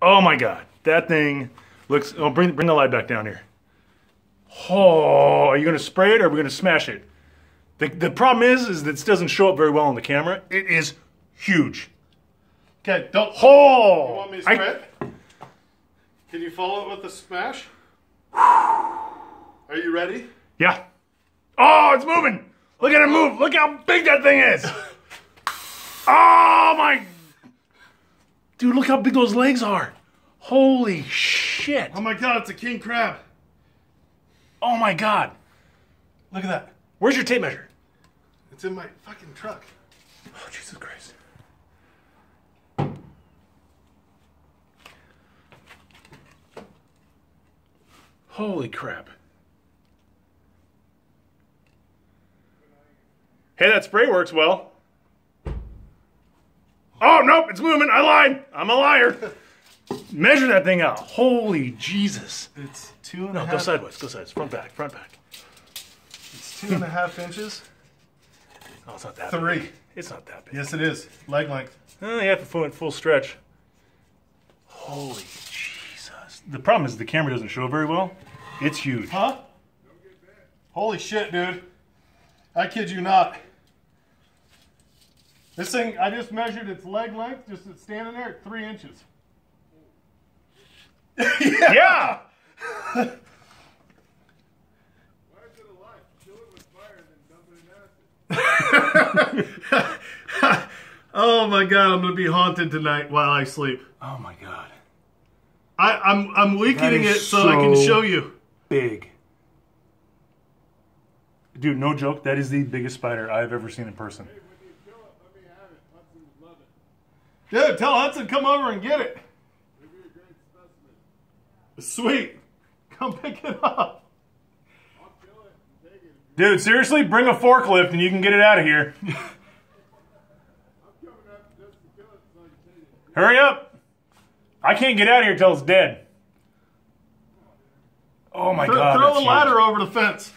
Oh my god, that thing looks. Oh, bring bring the light back down here. Oh, are you gonna spray it or are we gonna smash it? The the problem is, is this doesn't show up very well on the camera. It is huge. Okay, don't. Oh, You want me to I- spray it? Can you follow it with a smash? Are you ready? yeah. Oh, it's moving. Look at it move. Look how big that thing is. Oh my. Dude, look how big those legs are. Holy shit. Oh my god, it's a king crab. Oh my god. Look at that. Where's your tape measure? It's in my fucking truck. Oh, Jesus Christ. Holy crap. Hey, that spray works well. Oh, nope, it's moving. I lied. I'm a liar. Measure that thing out. Holy Jesus. It's two and a No, go sideways. Go sideways. Front back. Front back. It's two and a half inches. Oh, it's not that big. Three. It's not that big. Yes, it is. Leg length. Oh, you have to full, full stretch. Holy Jesus. The problem is the camera doesn't show very well. It's huge. Huh? Holy shit, dude. I kid you not. This thing, I just measured its leg length, just standing there at three inches. Yeah! Why is it alive? Kill it with fire and then dump it in acid. Oh my god, I'm gonna be haunted tonight while I sleep. Oh my god. I, I'm I'm weakening it is so, I can show you. Big. Dude, no joke, that is the biggest spider I've ever seen in person. When you kill it, let me have it. Hudson would love it. Dude, tell Hudson come over and get it. It'd be a great specimen. Sweet. Come pick it up. I'll kill it and take it. If you- Dude, seriously, bring a forklift and you can get it out of here. I'm coming up just to kill it so I can take it. Hurry up. I can't get out of here till it's dead. Oh my Throw, god. throw the ladder over the fence.